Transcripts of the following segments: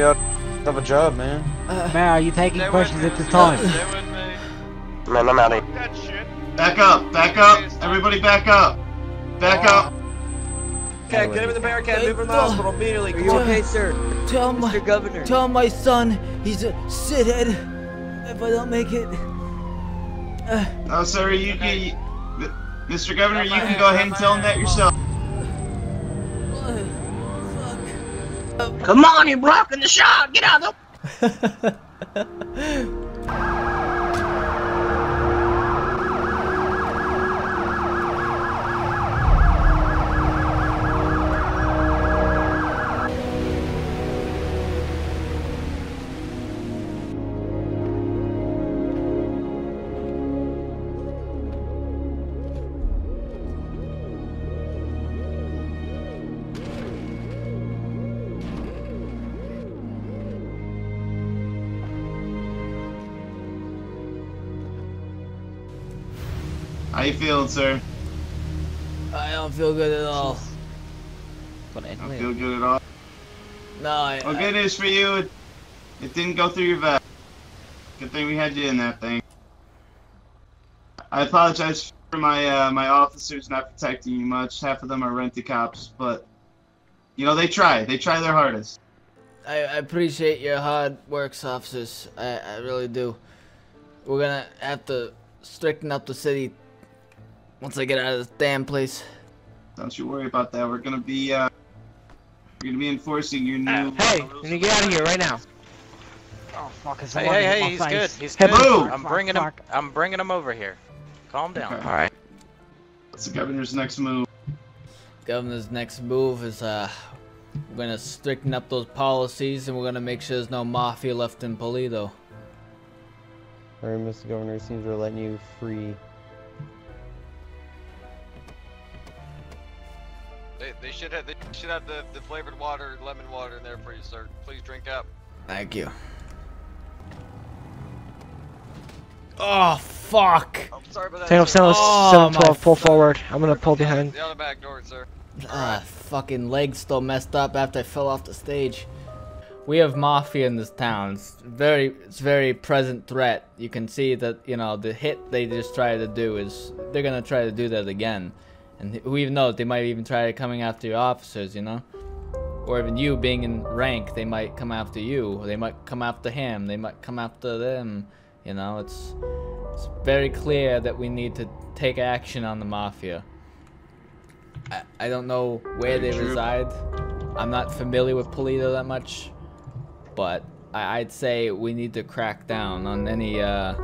not gonna be able to have a job, man. Uh, man, are you taking Stay questions at this time? Stay with me. Man, I'm out of Fuck that shit. Back up, back up, everybody back up. Back up. Okay, get him in the barricade, move him to the hospital immediately. Are you on. okay, sir? Tell my, Governor. tell my son he's a shithead if I don't make it. Uh, oh, sir, you can. you- Mr. Governor, you can go ahead and tell him that yourself. Come on, you're blocking the shot. Get out of the. How you feeling, sir? I don't feel good at all. But Don't feel good at all. No, I. Well, I- good news for you. It, it didn't go through your vet. Good thing we had you in that thing. I apologize for my uh, my officers not protecting you much. Half of them are rent cops, but you know they try. They try their hardest. I, I appreciate your hard works, officers. I, I really do. We're gonna have to straighten up the city once I get out of this damn place. Don't you worry about that. We're gonna be uh, we're gonna be enforcing your new. hey, you need to get out of here right now. Oh fuck! It's Hey, alarming hey, in my hey, he's face. good. He's Hey, good. move. I'm Fuck, bringing him. fuck. I'm bringing him over here. Calm down. Okay. All right. What's the governor's next move? Governor's next move is uh, we're gonna straighten up those policies and we're gonna make sure there's no mafia left in Paleto. Alright, Mr. Governor, it seems we're letting you free. They, they should have. They should have the, the flavored water, lemon water in there for you, sir. Please drink up. Thank you. Oh fuck! I'm sorry about that. Take off sir. 7, Oh, 712, pull forward. I'm gonna pull behind. The other back door, sir. Ah, fucking legs still messed up after I fell off the stage. We have mafia in this town. It's very, it's very present threat. You can see that you know the hit they just tried to do is they're gonna try to do that again, and who even knows they might even try coming after your officers, you know, or even you being in rank, they might come after you. They might come after him. They might come after them. You know, it's it's very clear that we need to take action on the mafia. I, I don't know where they reside. I'm not familiar with Paleto that much, but I, I'd say we need to crack down on any. Uh,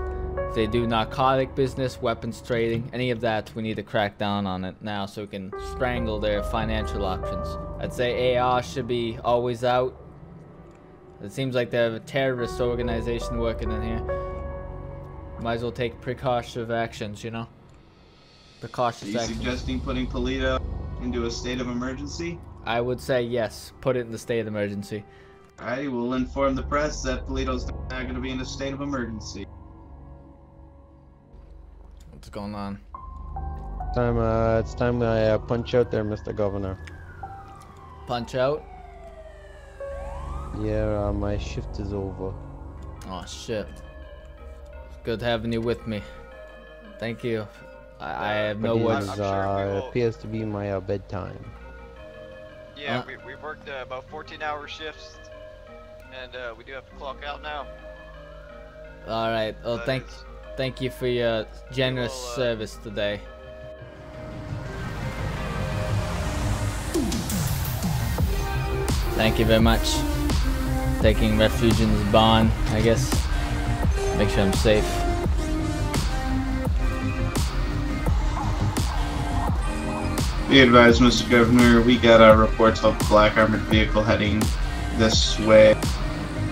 if they do narcotic business, weapons trading, any of that, we need to crack down on it now so we can strangle their financial options. I'd say AR should be always out. It seems like they have a terrorist organization working in here. Might as well take precautionary actions, you know? Are Precautious you suggesting putting Paleto into a state of emergency? I would say yes. Put it in the state of emergency. Alrighty, we'll inform the press that Paleto's not going to be in a state of emergency. What's going on? Time, uh, it's time I uh, punch out there, Mr. Governor. Punch out? Yeah, uh, my shift is over. Oh shit. It's good having you with me. Thank you. I, I have no But words. is, I'm sure we uh, will- appears to be my uh, bedtime. Yeah, Uh, we, we worked uh, about 14 hour shifts, and uh, we do have to clock out now. All right. Well, That thank you for your generous will, uh, service today. Thank you very much. Taking refuge in this barn, I guess. Make sure I'm safe. Be advised, Mr. Governor, we got a report of a black armored vehicle heading this way.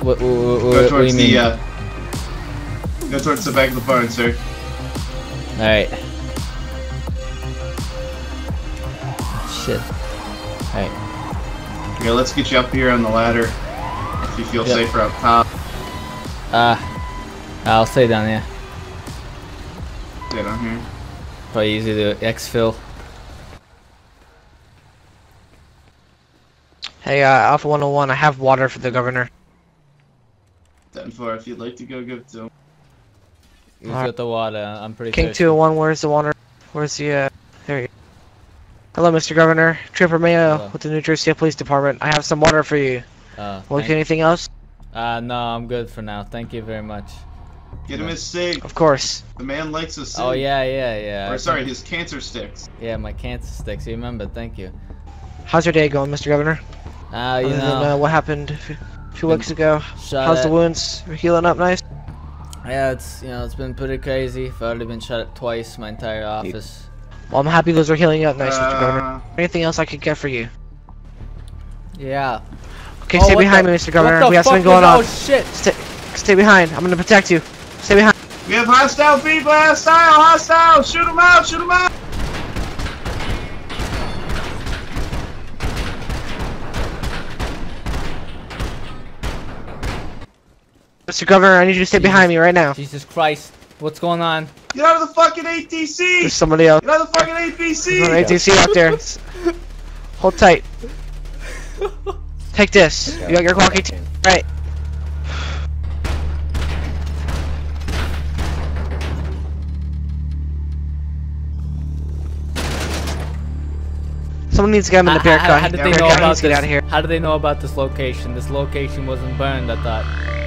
What, what, what, Go what, what do towards you the mean? uh, go towards the back of the barn, sir. All right. Shit. All right. Okay, let's get you up here on the ladder. If you feel Yep. safer up top, Uh, I'll stay down here. stay down here. Probably easy to exfil. Hey, uh, Alpha 101, I have water for the governor. Ten four. If you'd like to go, give it to him. He's Alright. got the water. I'm pretty King thirsty. 201, where's the water? Where's the, uh, there you go. Hello, Mr. Governor. Trooper Mayo Hello. with the New Jersey Police Department. I have some water for you. Uh, Like thank- anything else? uh, no, I'm good for now. Thank you very much. Get him his cig. Of course. The man likes a cig. Oh yeah, yeah, yeah. Or sorry, his cancer sticks. Yeah, my cancer sticks. You remember? Thank you. How's your day going, Mr. Governor? Uh, you Other than, know, uh, what happened a few- few weeks ago? How's at. the wounds? Healing up nice? Yeah, it's you know it's been pretty crazy. I've already been shot at twice. My entire office. Well, I'm happy those are healing up nice, Mr. Governor. Uh, Anything else I could get for you? Yeah. Okay, Oh, stay behind the- me, Mr. Governor. We have something going on. Oh shit! Stay, stay behind. I'm gonna protect you. Stay behind. we have hostile people. Hostile. Hostile. Shoot him out. Shoot him out. Mr. Governor, I need you to stay behind me right now. Jesus Christ! What's going on? Get out of the fucking APC. There's somebody else. Get out of the fucking There's an APC out there. Hold tight. Take this. You got your walkie t- Right. Someone needs to get him in the How- bear how, car. how did they know about this? out of here. How did they know about this location? This location wasn't burned. I thought.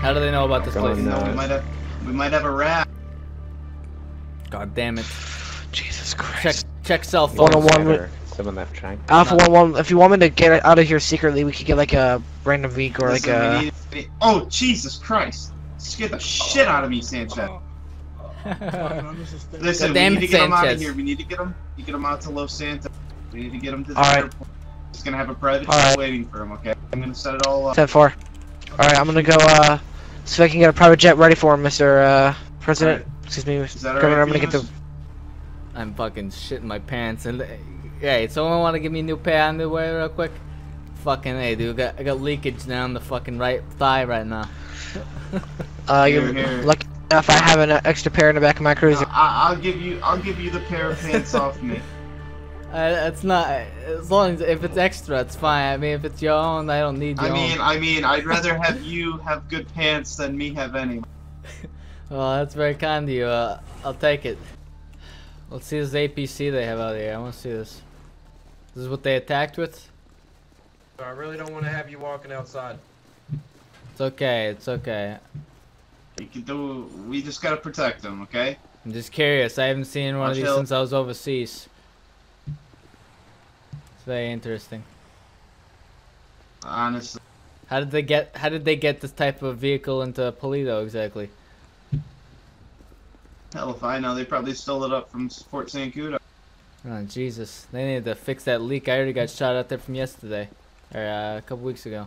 How do they know about this Going place? You know, we might have. We might have a rat. God damn it! Jesus Christ. check cell phone. One on one Someone left track. Alpha One One. If you want me to get out of here secretly, we could get like a random week or like Listen, we a. need- Oh Jesus Christ! Scared the shit out of me, Sanchez. Listen, God damn we need to get him out of here. We need to get him. We get him out to Los Santos. We need to get him to the All right. airport. He's gonna have a private All jet right. waiting for him. Okay. I'm gonna set it all up. Ten four. All right, I'm gonna go. Uh, so I can get a private jet ready for him, Mr. Uh, President. Excuse me, Governor. alright? I'm gonna get the. I'm fucking shitting my pants. And hey, someone want to give me a new pair of underwear real quick? Fucking hey, dude, I got, I got leakage down the fucking right thigh right now. Uh, Here, you're here. lucky enough I have an extra pair in the back of my cruiser. I, I'll give you. I'll give you the pair of pants off me. Uh, it's not as long as if it's extra, it's fine. I mean, if it's your own, I don't need your I mean, own. I mean, I'd rather have you have good pants than me have any. Well, that's very kind of you. Uh, I'll take it. Let's see this APC they have out here. I want to see this. This is what they attacked with. I really don't want to have you walking outside. It's okay. It's okay. You can do. We just gotta protect them, okay? I'm just curious. I haven't seen one Watch of these out. since I was overseas. It's very interesting. Honestly, How did they get? How did they get this type of vehicle into Paleto exactly? hell if I know. They probably stole it up from Fort Zancudo. Oh Jesus! They need to fix that leak. I already got shot out there from yesterday, or uh, a couple weeks ago.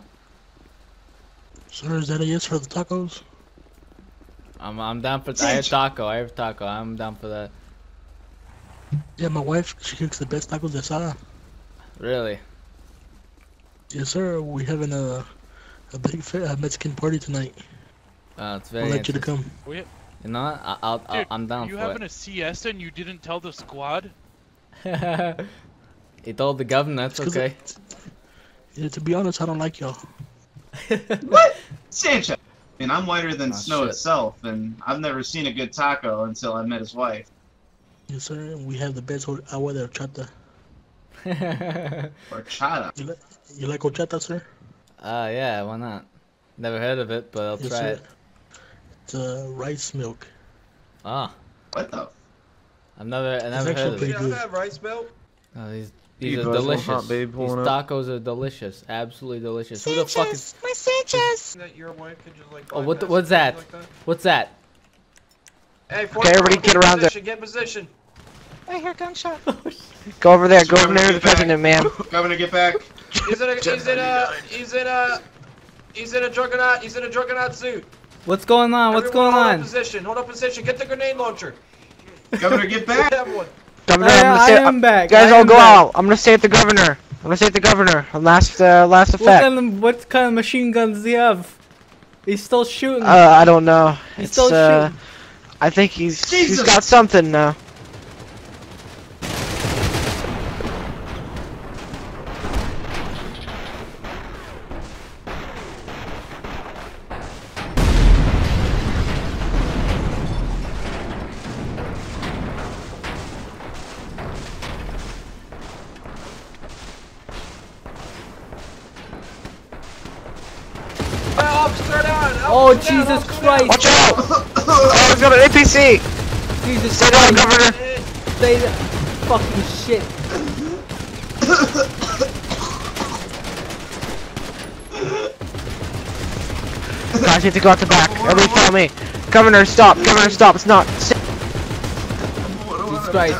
Sir, is that a yes for the tacos? I'm I'm down for. I have taco. I have taco. I'm down for that. Yeah, my wife, she cooks the best tacos de asada. Really? Yes, sir. We having a a big a Mexican party tonight. Uh, it's I'll very. let you to interesting. come. You know what? I, I'll, I'll Dude, I'm down you for having a siesta and you didn't tell the squad? he told the governor. That's It's 'cause okay. Yeah, to be honest, I don't like y'all. What? Sanchez. I mean, I'm whiter than Oh, snow shit. itself, and I've never seen a good taco until I met his wife. Yes, sir. We have the best hor- agua de horchata. Or chata. You, li- you like horchata, sir? uh, yeah. Why not? Never heard of it, but I'll yes, try sir. it. It's uh, rice milk. Ah, What the? I've never, I never actually heard of pretty it. good. have rice milk? Oh, these, these You are delicious. hot babe These pulling up? tacos are delicious. Absolutely delicious. Who the fuck is? my Sanchez. That your wife could just like. Oh, what the- what's that? Like that? What's that? Hey, Okay, everybody get around there. position, Get position. I hear gunshot. Go over there. Go over there to the president, ma'am. Governor, get back. He's in a. He's in a. He's in a. He's in a juggernaut. He's in a juggernaut suit. What's going on? What's Everyone going hold on? Up position. Hold up position. Get the grenade launcher. Governor, get back. Have. Governor, I, I'm gonna I am back. guys, I all go back. out. I'm gonna stay at the governor. I'm gonna stay at the governor. Last, uh, last What effect. kind of what kind of machine guns does he have? He's still shooting. Uh, I don't know. He's It's, still uh, shooting. I think he's he's Jesus. got something now. Oh Jesus Christ! Watch out! Oh, he's got an NPC! Jesus Stay down, Governor! Stay the fucking shit. Guys, you have to go out the back. Everybody follow me. Governor, stop. Governor, stop. It's not. Jesus Christ.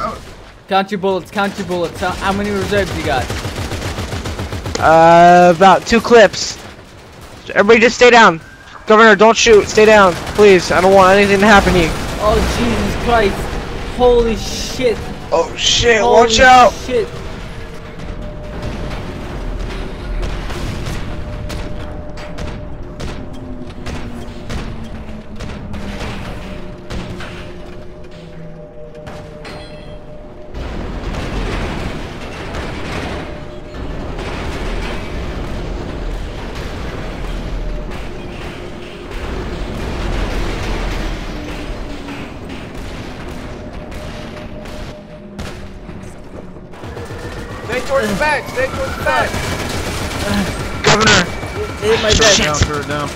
Count your bullets, count your bullets. How, how many reserves you got? Uh, about two clips. Everybody just stay down. Governor, don't shoot. Stay down. Please. I don't want anything to happen to you. Oh Jesus Christ! Holy shit! Oh, shit. Holy Watch out. Shit! Towards the back. Stay towards the back. Governor. Hit my Shut deck. down, throw it down.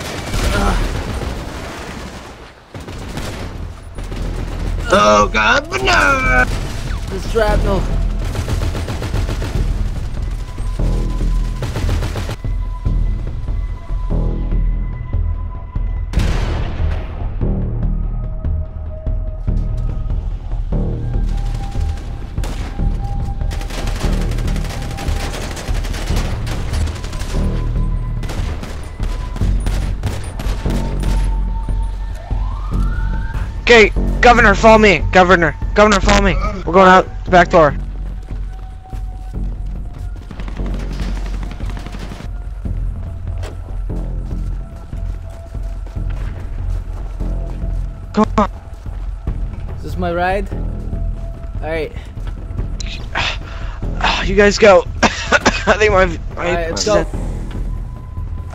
Oh, governor! The shrapnel. Okay, Governor, follow me. Governor. Governor, follow me. We're going out the back door. Come on. Is this my ride? Alright. You guys go. I think my. my Alright, let's go.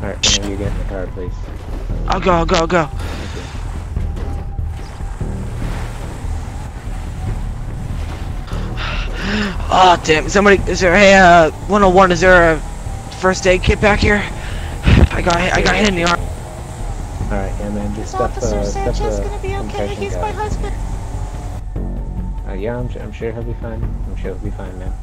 Alright, whenever you get in the car, please. I'll go, I'll go, I'll go. Oh damn! Somebody, is there? Hey, uh, 101. Is there a first aid kit back here? I got, I got hit in the arm. Alright, yeah, man, just Is step, Officer uh, step, Sanchez uh, gonna be okay? compression He's my husband. Uh, yeah, I'm, I'm sure he'll be fine. I'm sure he'll be fine, man.